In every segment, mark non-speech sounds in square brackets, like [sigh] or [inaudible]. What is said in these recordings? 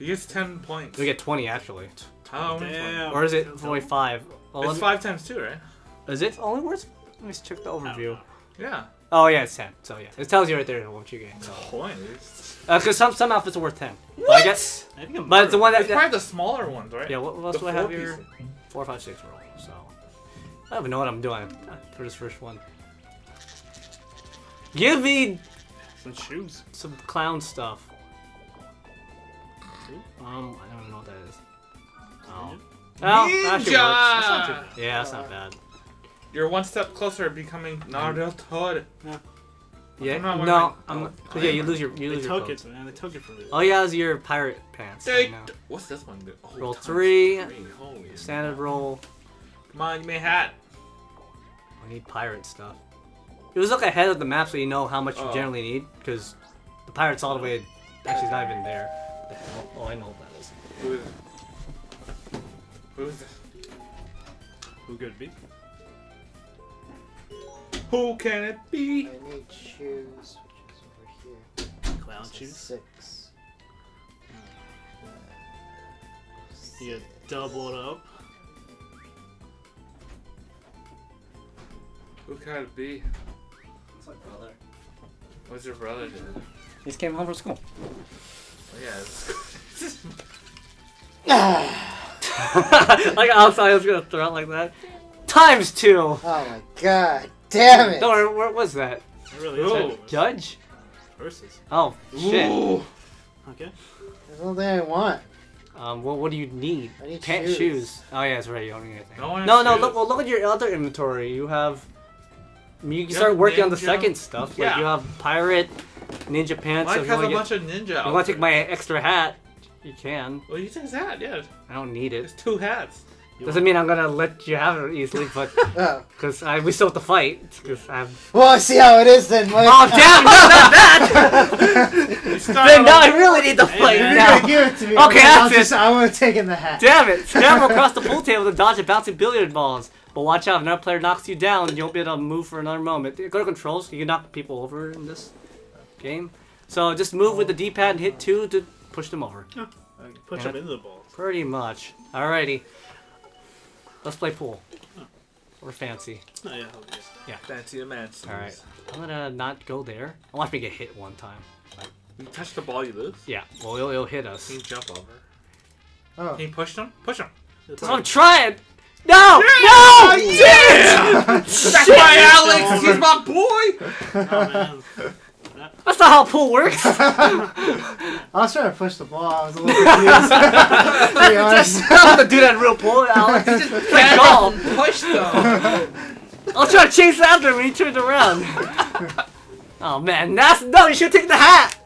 He gets ten points. We get 20 actually. How oh, many Damn. Or is it only five? Oh, It's five times two, right? Is it only worth? Let me check the overview. Oh, yeah. Oh yeah, it's 10. So yeah, it tells you right there how much you get. So. Points. Because uh, some some outfits are worth 10. But I guess. I think I'm But it's the one that. It's probably the smaller ones, right? yeah. What, what else do I have four here? pieces. Four, five, six roll. So I don't even know what I'm doing uh, for this first one. Give me Some shoes. some clown stuff. Um, I don't even know what that is. Oh. Oh, that actually works. That's not too- Yeah, that's not bad. You're one step closer to becoming Naruto. Yeah, I'm not wearing no, my- I'm. oh, Not, yeah, you lose your you They lose your took clothes. it, man. They took it from me. All you have is your pirate pants. right now. What's this one do? Oh, Roll times three. Holy Standard roll. Come on, you may hat. I need pirate stuff. It was look ahead of the map so you know how much you Oh. generally need, because the pirate's all the way. Actually, it's not even there. What the hell? Oh, I know what that is. Who is it? Who is this? Who could it be? Who can it be? I need shoes, which is over here. Clown So shoes. Six. You get doubled up. Who can it be? It's my brother. What's your brother doing? He just came home from school. Oh, yeah. It's... [laughs] like outside, I was gonna throw out like that. Times two. Oh my god, damn it! Don't worry, was that? It really Ooh. is. Judge? Versus. Oh shit. Ooh. Okay. There's the only thing I want. Um, what what do you need? I need Pant shoes. shoes. Oh yeah, that's right. You don't need anything. No one has no, no. shoes. Look, well, look at your other inventory. You have. I mean, you can You start working on the ninja. second stuff. Like Yeah. you have pirate, ninja pants. Mike so if you has a wanna bunch get, of ninja. if you want to take my extra hat, you can. Well, you take his hat, yeah. I don't need it. It's it. two hats. You Doesn't mean I'm gonna let you have it easily, but [laughs] Oh. because I we still have to fight. Because I have. Well, I see how it is then. Mike. Oh damn! No, not that. [laughs] You start then on now a- I really need to fight If you're now. gonna give it to me, Okay, okay, I'll that's it. just, I want to take in the hat. Damn it! Scramble [laughs] across the pool table to dodge a bouncing billiard balls. But watch out, if another player knocks you down, you won't be able to move for another moment. Go to controls, you can knock people over in this game. So just move with the D-pad and hit 2 to push them over. Push Yeah. them into the balls. Pretty much. Alrighty. Let's play pool. Or fancy. Oh, yeah. okay. Fancy the man. Alright. I'm gonna not go there. I watch me get hit one time. You touch the ball, you lose. Yeah, well, it'll, it'll hit us. Can you jump over? Oh. Can you push them? Push them. I'm trying! No! No! Yeah! That's my Alex! [laughs] He's my boy! [laughs] Oh, man. That's not how pool works! [laughs] I was trying to push the ball. I was a little [laughs] confused. [laughs] to be honest. I'm gonna do that in real pool, Alex. It's just play golf. Push them! I was trying to chase after him when he turned around. oh man, that's no. You should take the hat.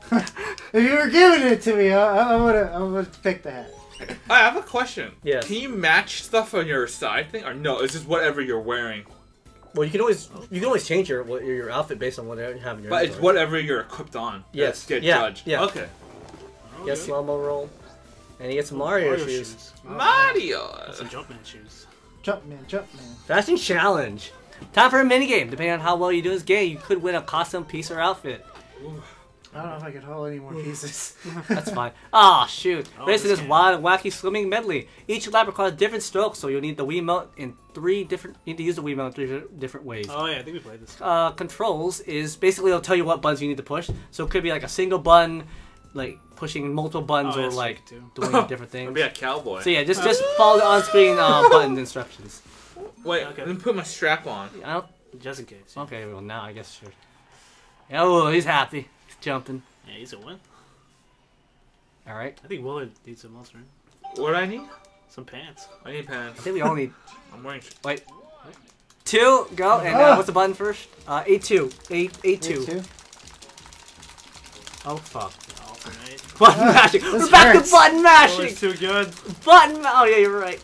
If you were giving it to me, I, I would have I would have picked the hat. I have a question. Yes. Can you match stuff on your side thing, or no? It's just whatever you're wearing. Well, you can always you can always change your your outfit based on what you have in your. But it's whatever you're equipped on. Yes. That's get Yeah, judged. yeah. Okay. Oh, Yes, okay. slow mo roll, and he gets Mario, Mario shoes. shoes. Oh, Mario. That's some Jumpman shoes. Jumpman, Jumpman. Fashion challenge. Time for a mini game. Depending on how well you do this game, you could win a costume piece or outfit. I don't know if I can hold any more pieces. [laughs] That's fine. Ah, shoot. Oh, Race in this this game. wild and wacky swimming medley. Each lap requires different strokes, so you'll need the Wiimote in three different. You need to use the Wiimote in three different ways. Oh, yeah. I think we played this. uh, controls is basically it'll tell you what buttons you need to push. So it could be like a single button, like pushing multiple buttons, Oh, or like doing [laughs] different things. I'll be a cowboy. So yeah, just just [laughs] follow the on-screen uh, button instructions. Wait, Okay. let me put my strap on. I don't. Just in case. Okay, well now I guess sure. Oh, he's happy. He's jumping. Yeah, he's a win. All right. I think Willard needs some else, right? What do I need? Some pants. I need pants. I think we all need. I'm wearing. wait. Two go and uh, what's the button first? Uh, eight two. Eight eight Me two. too. Oh fuck. Alternate. [laughs] Button mashing. We're this back hurts. to button Oh, mashing. it's too good. Button. ma- Oh yeah, you're right.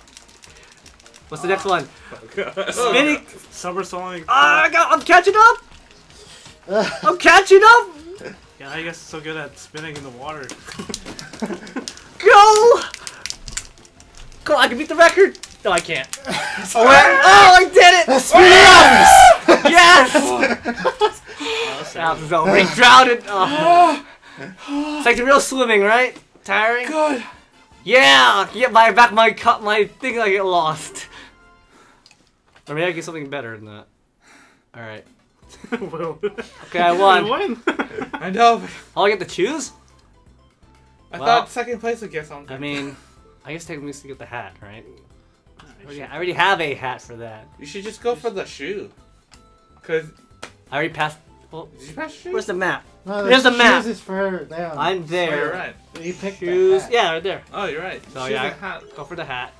What's the next one? [laughs] Spinning. Somersaulting. Ah, I got, I'm catching up. I'm catching up. Yeah, I guess it's so good at spinning in the water. [laughs] Go. Go. I can beat the record. No, I can't. [laughs] Oh, oh I did it. Speedy [laughs] Yes. Oh, that's South is over. He drowned. Oh. It's like the real swimming, right? Tiring. Good. Yeah, get my back my cut my thing I get lost. Or maybe I get something better than that. All right. [laughs] Well, Okay, I you won. win. I know. but Oh, I get to choose? I Well- thought second place would get something. I mean, I guess technically to get the hat, right? I already, I already have a hat for that. you should just go for the shoe. Cause I already passed. Well, did you pass shoe? where's the map? No, Here's the map. Shoes is for them. I'm Oh, there. you're right. You picked the Shoes. hat. Yeah, right there. Oh, you're right. So, Shoes yeah, and hat. Go for the hat.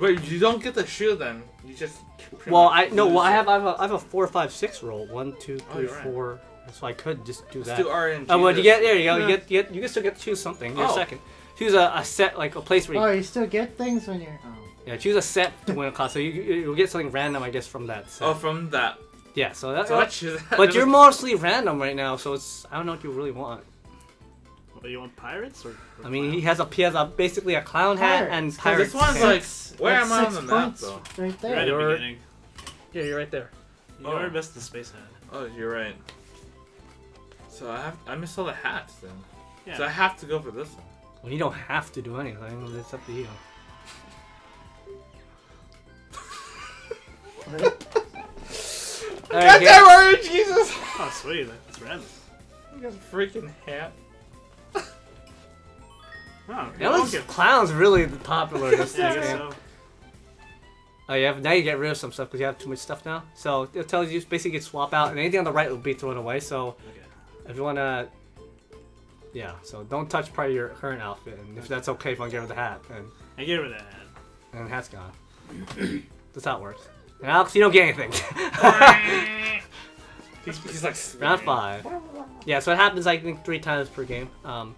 Wait, you don't get the shoe then. You just. Pretty Well, I no. Well, I have I have a, I have a four, five, six roll. One, two, Oh, three, you're right. four. So I could just do Let's that. do RNG. Oh, uh, well, you get there. You go. Yeah. You get, you get. You can still get to choose something. You're Oh. second. Choose a, a set, like a place where you Oh, you still get things when you're. Oh. Yeah, choose a set to win a cost. So you you- you'll get something random, I guess, from that set. Oh, from that. yeah. So that's. So I choose that. [laughs] but you're mostly random right now, so it's I don't know what you really want. What, you want pirates or? or I mean, he has a he has a basically a clown hat and Pirates, and 'cause pirate. This one's like. Where am I on the map points though? Right You're at there. the beginning. yeah, you're right there. You Oh. already missed the space hat. Oh, you're right. So I have I missed all the hats then. Yeah. So I have to go for this one. Well, you don't have to do anything. It's up to you. [laughs] All right, here- word, Jesus! Oh, sweet. That's random. You got a freaking hat. Oh, okay. clowns really popular [laughs] this Yeah, game. so. Oh, you have now you get rid of some stuff because you have too much stuff now. So it tells you basically you swap out, and anything on the right will be thrown away. So Okay. if you wanna, yeah. So don't touch part of your current outfit, and if that's okay, if I get rid of the hat, and I get rid of the hat. and the hat's gone. [coughs] that's how it works. And Alex, you don't get anything. [laughs] [laughs] He's, he's like Round five. Yeah, so it happens I think three times per game. Um,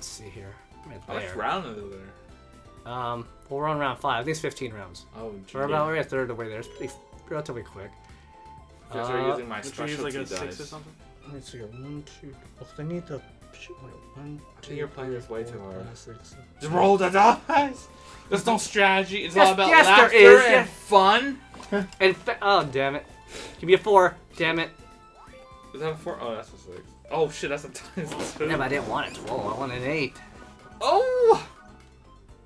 let's see here. Right How much there. round is there? Um, well, we're on round five. I think it's 15 rounds. Oh, We're about we're a third of the way there. It's pretty, relatively quick. Because Uh, we're using my Would you use like a six dice. or something? Let me see here. One, two. Oh, I need to. Shoot, wait, one, I think you're playing this way too hard. five, six, seven. Just roll the dice. There's no strategy. It's Yes, all about yes, laughter is, and yeah. fun. And fa- oh, damn it! Give me a four. Damn it! Is that a four? Oh, that's a six. Oh shit, that's a times two. Yeah, but I didn't want a twelve. I wanted an eight. Oh.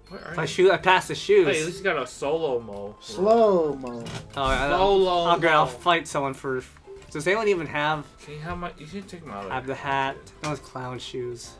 Where are If I shoot, I passed the shoes. Hey, at least you got a solo mo. Slow mo. oh, I, Solo. I'll, I'll, I'll fight someone for. Does anyone even have Can you have my? You should take my other. have the hat? No one's clown shoes.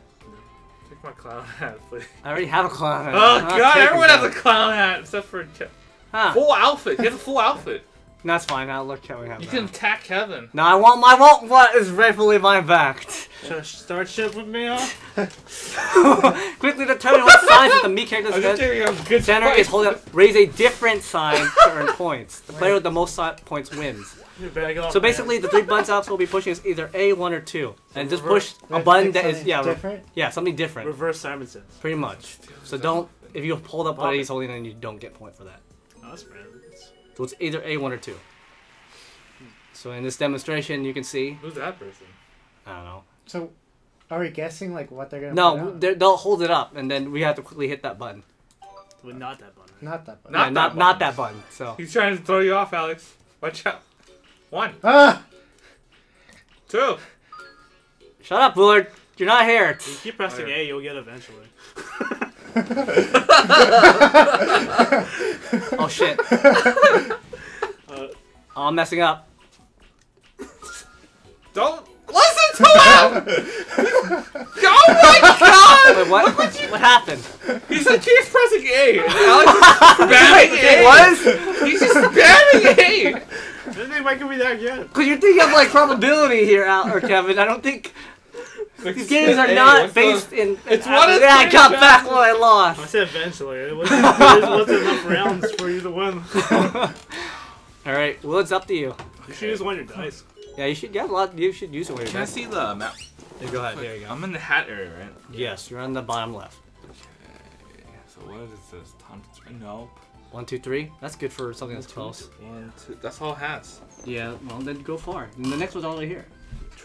Take my clown hat, please. I already have a clown hat. Oh I'm god, taking everyone has a clown hat except for Ke- Huh. full outfit. He has a full outfit. No, That's fine. I'll look how we have You that. can attack Kevin. No, I want my want what is rightfully my backed. Should I start shit with me, huh? [laughs] Quickly determine what signs that the me character I'm just says. giving you a good Center fight. is holding up. Raise a different sign to earn points. The player with the most si- points wins. You better get off So my basically, the three buttons Alex will be pushing is either A, one, or two, and just push a button that is something yeah, re- different. yeah, something different, reverse Simon says. pretty much. So don't if you hold up what he's holding, then you don't get point for that. Oh, that's random. It's- So it's either A, one, or two. So in this demonstration, you can see. Who's that person? I don't know. So, are we guessing like what they're gonna? No, they're- they'll hold it up, and then we have to quickly hit that button. Well, not that button. not that. Button. Not yeah, that not button. not that button. So He's trying to throw you off, Alex. Watch out. One, Ah! two. shut up, Bullard. You're not here. If you keep pressing Oh, yeah. A, you'll get eventually. [laughs] [laughs] Oh shit. Uh, [laughs] Oh, I'm messing up. Don't listen to him. [laughs] oh my god! Wait, what? what happened? He's like keeps pressing A. And Alex is spamming It A. was? He's just spamming A. I didn't think Mike could be that good. Because you're thinking of like probability here, Al or Kevin. I don't think Like, these games are A, not what's the- based in. It's one of Yeah, I three got back chances. what I lost. I said eventually. It wasn't, it wasn't enough rounds for you to win. [laughs] All right, well, it's up to you. You should use one of your dice. Yeah, you should get a lot. You should use it. When Can I see the map? done. Go ahead. There you go. I'm in the hat area, right? Yes, you're on the bottom left. Okay. So what is this? Time to try? No. One, two, three. That's good for something that's close. One, two. That's all hats. Yeah, well then go far. And the next one's all the way here.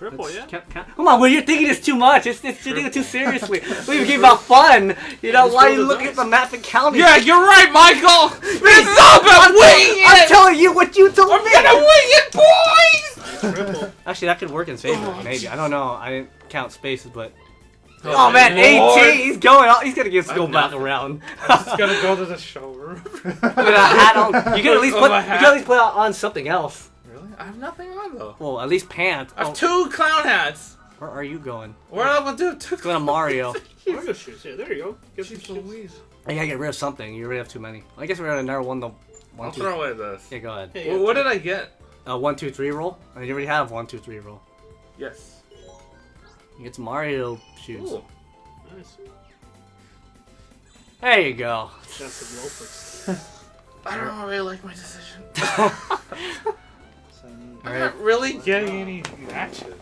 Triple, Let's yeah? count- count- Come on, well you're thinking it's too much. It's, it's you're thinking too seriously. We game about fun. You know why roll you the look at the map and counting? Yeah, you're right, Michael. This is all about winging I'm telling you what you told I'm me. gonna wing it, boys. Triple. [laughs] Actually, that could work in favor. Oh, maybe I don't know. I didn't count spaces, but Oh, oh man, Lord. 18. He's going. out- He's gonna get I go have back nothing. around. Just gonna go to the [laughs] showroom. With a hat on. You can at [laughs] least Oh, put. You can at least put on something else. Really? I have nothing on though. Well, at least pants. I have two clown hats. where are you going? Where am I gonna do two Going to Mario. Mario shoes. Yeah, there you go. Get some Jeez shoes. Louise. I gotta get rid of something. You already have too many. I guess we're gonna narrow one. The one, I'll two. throw away this. Yeah, go ahead. Hey, Well, yeah, what did I get? Uh, one, two, three roll. And you already have one, two, three roll. Yes. You get some Mario shoes. Ooh. Nice. There you go. That's some loafers. [laughs] I don't really like my decision. [laughs] [laughs] Some I'm Alright. not really getting any matches.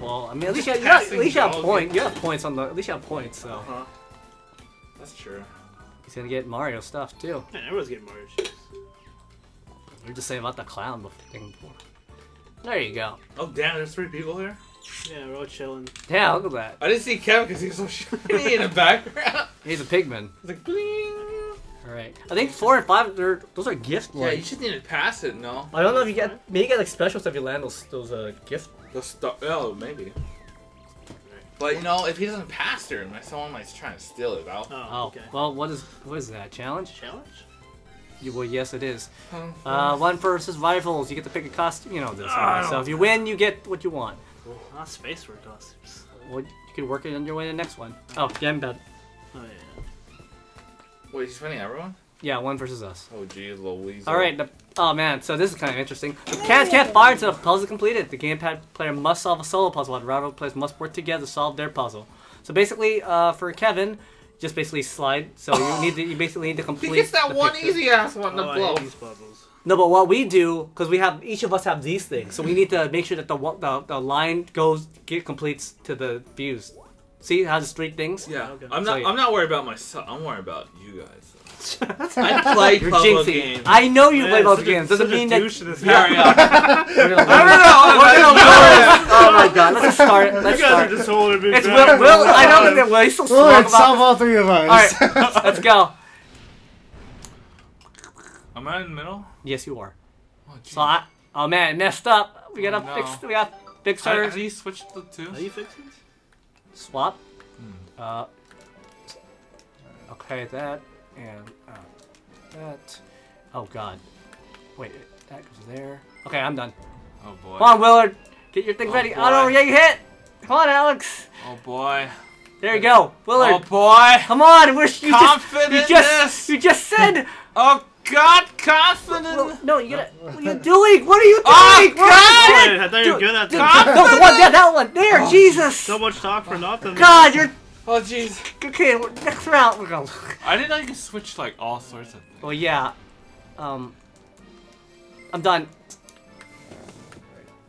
Well, I mean, at least you, you [laughs] have, at least you have dog. point. You have points on the. At least you have points. So Huh? That's true. he's gonna get Mario stuff too. Man, everyone's getting Mario shoes. We were just saying about the clown thing before. There you go. Oh damn, there's three people here. Yeah, we're all chilling. Yeah, look at that. I didn't see Kevin because he was so [laughs] shiny in the background. He's a pigman. It's like bling. All right. I think four and five. They're those are gift. ones. Yeah, you just need to pass it. No. I don't know if you get maybe you get like special stuff if you land those those uh gift. The stuff. Oh, maybe. But you know, if he doesn't pass her, my someone might try to steal it out. Oh, Oh, okay. well, what is what is that challenge? Challenge? You, well, yes, it is. Um, Uh, one versus rivals. You get to pick a costume. You know this. I right? So if you win, you get what you want. Not space for costumes. Well, you could work it on your way to the next one. Oh, yeah, I'm bad. Oh yeah. Wait, he's fighting everyone? Yeah, one versus us. Oh, geez, Louise. All right. The, oh man, so this is kind of interesting. The cats can't fire until the puzzle is completed. The gamepad player must solve a solo puzzle, while the rival players must work together to solve their puzzle. So basically, uh, for Kevin, just basically slide. So you [laughs] need to, you basically need to He complete. gets that one picture. easy ass one to Oh, I blow. hate these puzzles. No, but what we do, because we have each of us have these things, so we need to make sure that the the, the line goes get completes to the views. See how the street things? Yeah, Okay. I'm So, not. yeah. I'm not worried about myself. I'm worried about you guys. [laughs] I play You're puzzle jinxing. games. I know you Man, play both games. Doesn't mean that. douche in this Yeah, yeah. [laughs] We're gonna I don't know. We're gonna lose. Oh my god, let's start. Let's guys start. are just holding me It's back. Will. Will I know that Will. He's so We'll strong like, about. solve all three of us. All right, let's go. [laughs] Am I in the middle? Yes, you are. Oh, geez. So I. Oh man, messed up. We gotta Oh, no. fix. We gotta fix How, her. how do you switch the two? Are you fixing? Swap. Hmm. Uh. Okay, that and uh, that. Oh god. Wait, that goes there. Okay, I'm done. Oh boy. Come on, Willard. Get your thing Oh, ready. boy. Oh no, we're getting hit. Come on, Alex. Oh boy. There you go, Willard. Oh boy. Come on, we're you Confident just you just you just said. [laughs] Oh God, confident. Well, no, you gotta. What are you [laughs] doing? What are you doing? Oh, What- God! I thought you were Dude, good at that. No, the one, yeah, that one. There, Oh, Jesus. So much talk for nothing. God, you're Oh jeez. okay. Next round, we're going. I didn't know you could switch like all sorts of things. Well, yeah. Um, I'm done.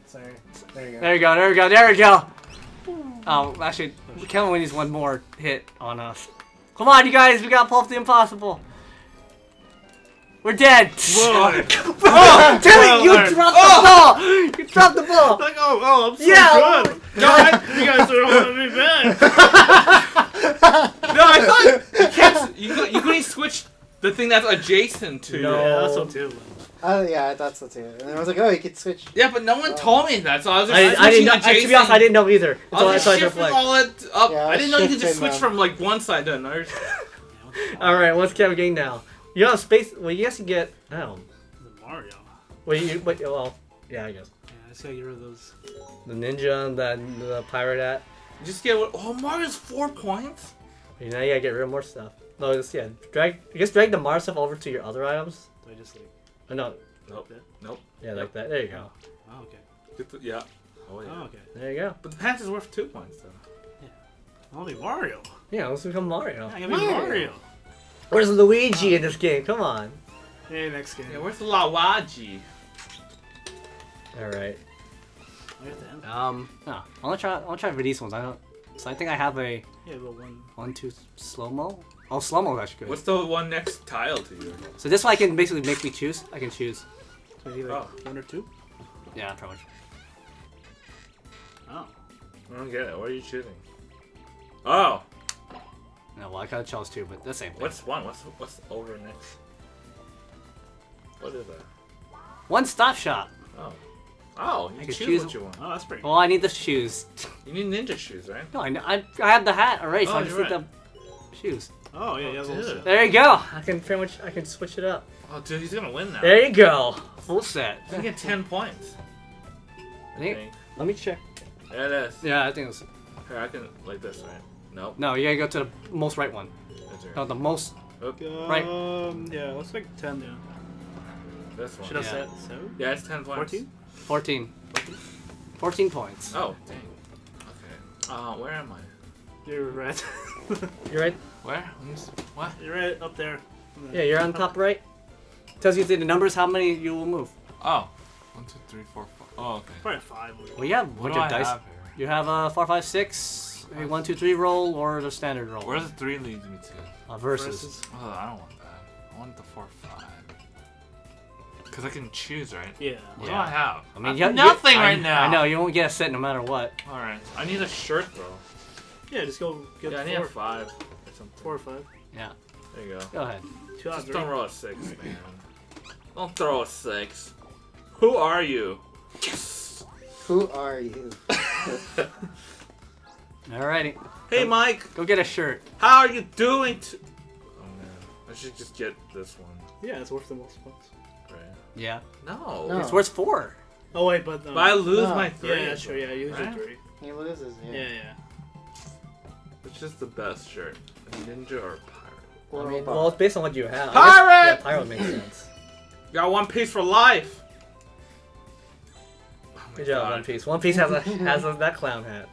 Sorry. There you go. There you go. There we go. There we go. Oh, actually, Kevin needs one more hit on us. Come on, you guys. We got to pull off the impossible. We're dead. Whoa. Oh, Timmy, you Willard. dropped the oh. ball. You dropped the ball. Like, oh, oh, I'm so Yeah. good. God, you guys are holding me back. [laughs] No, I thought you can't. You could, you could only switch the thing that's adjacent to. No. Oh, you. Yeah, that's so too. Oh yeah, I thought so too. And I was like, oh, you could switch. Yeah, but no one told me that, so I was just I, I didn't. switching Know, adjacent. to be honest, I didn't know either. I So was that's just why shifting all it up. Yeah, I I didn't know you could just switch man. from like one side to another. [laughs] All right, what's Kevin getting now? You have space. Well, yes, you get. Oh, The Mario. well, you. But, well, yeah, I guess Yeah, I just gotta get rid of those. the ninja and the, the pirate hat. You just get what? Oh, Mario's four points. You know, you gotta get rid of more stuff. No, just yeah. Drag. I guess drag the Mario stuff over to your other items. Do I just like Oh, no. Nope. that? Nope. Yeah, like that. There you go. Oh, okay. Get the, yeah. Oh yeah. Oh, okay. There you go. But the pants is worth two points though. Only Mario. Yeah, let's become Mario. Yeah, give me Mario. Mario. Where's Luigi in this game? Come on. Hey, next game. Yeah, where's the Lawaji? All right. I got the end. Um. No, I want to try. I want to try for these ones. I don't. So I think I have a Yeah, but one. one, two slow mo. Oh, slow mo is actually good. What's the one next tile to you? So this one I can basically make me choose. I can choose. So like Oh. one or two? Yeah, pretty much. Oh. I don't get it. What are you choosing? Oh, No, well I kind of chose two, but the same thing. what's one? What's what's over next? What is that? One stop shop. Oh, Oh, you I can can choose, choose- what you want. Oh, that's pretty. Well, I need the shoes. You need ninja shoes, right? No, I, I, I have the hat already, so Oh, I just you're need the shoes. Oh yeah, yeah. Oh, those- dude. There you go. I can pretty much I can switch it up. Oh, dude, he's gonna win now. There you go. Full set. You get ten points. I I think- think. Let me check. There it is. Yeah, I think it's Here, I can like this, right? Nope. no. You gotta go to the most right one. That's right. No, the most. Right. Um, yeah, looks like ten. Yeah. This one. Should I Yeah. set seven? Yeah, it's ten points. 14? 14. 14 points. Oh, dang. Okay. Uh, where am I? You're right. [laughs] You're right. Where? Let me see. What? You're right up there. Yeah, you're on top right. Tells you the numbers how many you will move. Oh. One, two, three, four, five. Oh, okay. Probably five. Well, yeah. What What do your I dice? have here? You have a four, five, six, a one, two, three roll, or the standard roll. Where does the three lead me to? uh, versus. Versus. Oh, I don't want that. I want the four, five. Cause I can choose, right? Yeah. What Yeah. do I have? I mean, I you have you- nothing I- right now. I know you won't get a set no matter what. All right. I need a shirt though. Yeah, just go get yeah, I need four. a five or something. Four or five. Yeah. There you go. Go ahead. Two Just three. don't roll a six, man. Don't throw a six. Who are you? Who are you? [laughs] Alrighty. Hey, Mike. Go get a shirt. How are you doing? T- oh man, I should just get this one, Yeah, it's worth the most points. right? Yeah. No. No. It's worth four. Oh wait, but um, But I lose No. my three. yeah, sure, yeah, you lose your three. He loses, yeah. Yeah, yeah. Which is the best shirt? A ninja or pirate? Or I mean, well, it's based on what you have. I guess- Pirate! Yeah, pirate makes sense. You got one piece for life. Oh Good job, God. One Piece. One Piece has a [laughs] has a, that clown hat.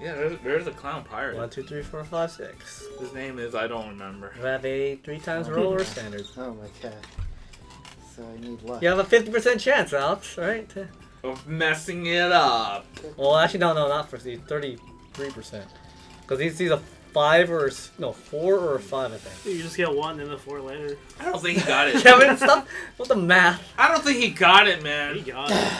Yeah, there's, there's a clown pirate. One, two, three, four, five, six. His name is I don't remember. You have a three times oh, roll or standard. Oh my god. So I need luck. You have a fifty percent chance, Alex. Right? Of messing it up. Well, actually, no, no, not for the thirty-three percent. Because he's he's a five or a s- no four or a five, I think. You just get one and the four later. I don't think he got it. [laughs] Kevin, stop with the math. I don't think he got it, He man. got it.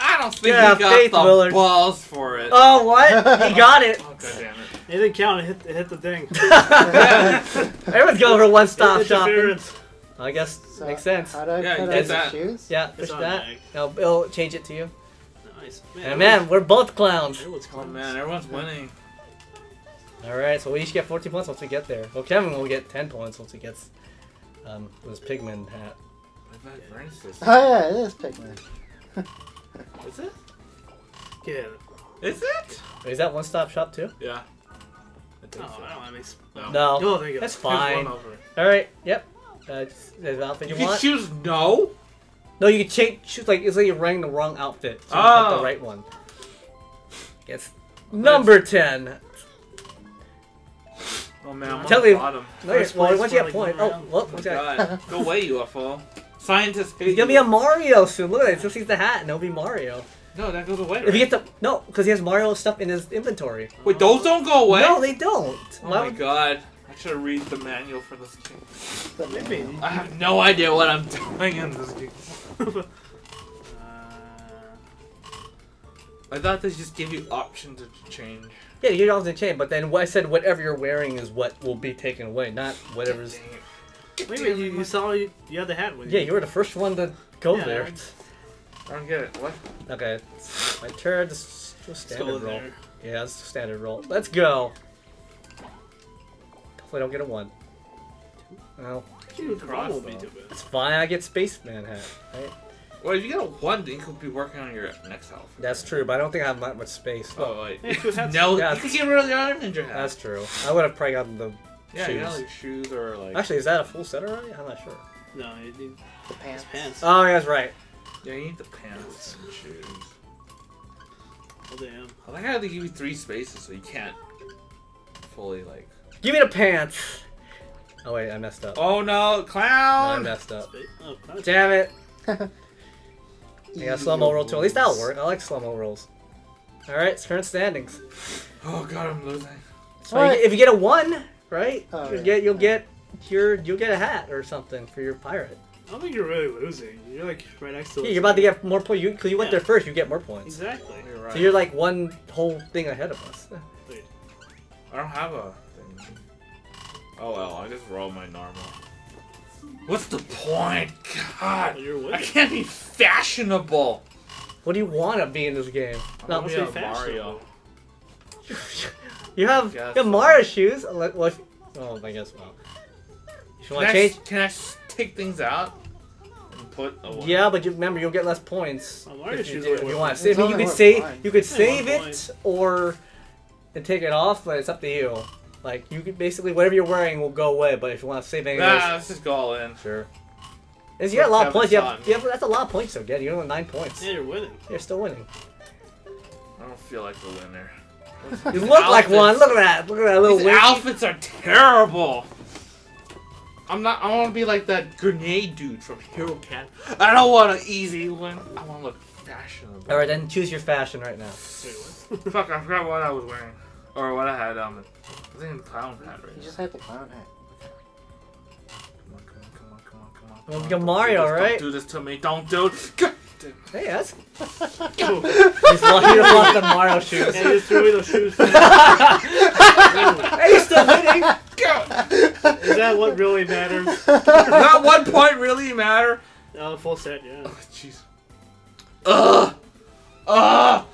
I don't think Yeah, he got Faith the Willard. balls for it. Oh, what? [laughs] He got it. Oh, god damn it. It didn't count. It hit, it hit the thing. [laughs] Everyone's going for one-stop shopping. I guess So, makes sense. How do I Yeah, put on did the shoes? Yeah, push that. bag. It'll, it'll change it to you. Nice. And man, we're both clowns. everyone's Oh man, everyone's winning. All right, so we each get 14 points once we get there. Well, Kevin will get 10 points once he gets um, his pigman hat. I bet Vern's is- Oh yeah, it is Pikmin. [laughs] Is it? Get it. Is it? Wait, is that one-stop shop too? Yeah. I think Oh, so. I don't want to mix. No. No. Oh, there you go. That's [laughs] Here's fine. one over. All right, yep. Uh, just the outfit You you, can want. choose no. No, you can change. Choose like it's like you're wearing the wrong outfit. So you pick Oh. the right one. Yes. Number 10. Oh man, I'm Tell on the me- bottom. No, you're- First well, place once you for, get a like, point. one Oh, round. look, Oh once my you got- God. [laughs] Go away, UFO. Scientist. He's gonna be a Mario soon. Look at that. Just sees the hat and he'll be Mario. No, that goes away. If he gets the no, because he has Mario stuff in his inventory. Wait, those don't go away. No, they don't. Oh Why my would- god. I should read the manual for this game. Maybe. I have no idea what I'm doing in this game. Uh, I thought they just give you options to change. Yeah, you're always in chain, but then I said whatever you're wearing is what will be taken away, not whatever's. Dang it. wait, wait, you, you saw you, you had the hat with you. Yeah, you. you were the first one to go Yeah. there. I [laughs] don't get it. What? Okay, my turn. Just, just standard roll. there. Yeah, it's standard roll. Let's go. Hopefully, I don't get a one. No, Dude, Cross, cross won't be too bad. it's fine. I get spaceman hat. Right? Well, if you get a one, then you could be working on your next outfit. That's true, but I don't think I have that much space. Oh wait. Hey, two no, you could get rid of the other ninja hat. That's true. I would have probably gotten the. Yeah, you know, shoes. like shoes or like. Actually, is that a full set already? I'm not sure. No, you need The pants. pants. Oh, yeah, that's right. yeah, you need the pants and shoes. Oh, damn. I like how they give you three spaces so you can't fully like. Give me the pants. Oh wait, I messed up. Oh no, No, I messed up. Oh. Damn it. [laughs] I got slow mo roll too. At least that'll work. I like slow mo rolls. All right, current standings. Oh god, I'm losing. So you get- if you get a one, right, Oh, you yeah. get you'll get your you'll get a hat or something for your pirate. I don't think you're really losing. You're like right next to Yeah, you're about to get more points. You because you went Yeah. there first, you get more points. Exactly. You're right. So you're like one whole thing ahead of us. [laughs] I don't have a thing. Oh well, I just roll my normal. What's the point? God, Well, you're I can't be fashionable. What do you want to be in this game? I No, wanna I'll be say a Mario. [laughs] you have Guess you have so. Mario shoes. Like, what? Oh, I guess well. You Can want I, to change? can I s- take things out and put a one? Yeah, but you remember you'll get less points. Oh, Mario if you, shoes do- are if you worth want to save. I mean, you could only save. worth You could Yeah, save one it point. or and take it off, but it's up to you. Like you could basically whatever you're wearing will go away. But if you want to save anything, Nah, else, let's just go all in. sure. Is you got a lot of points. You have, you have that's a lot of points to get. You only have nine points. Yeah, you're winning. You're still winning. I don't feel like the winner. You look like one. Look at that. Look at that little These winky. outfits are terrible. I'm not. I want to be like that grenade dude from Hero Cat. I don't want an easy one. I want to look fashionable. All right, then choose your fashion right now. Wait, what? Fuck! I forgot what I was wearing, or what I had on. I think the clown hat. Right? You just had the clown hat. Come on, come on, come on, come on, come on. Well, come you're. Don't Mario, do this, right? Don't do this to me. Don't do it. God damn. Hey, that's Oh, he's lost, he lost the Mario shoes. and you threw away those shoes. Is [laughs] hey, you're still winning. God. that what really matters? Not one point really matter. Oh, full set, yeah. Oh, jeez. Ugh! Ugh.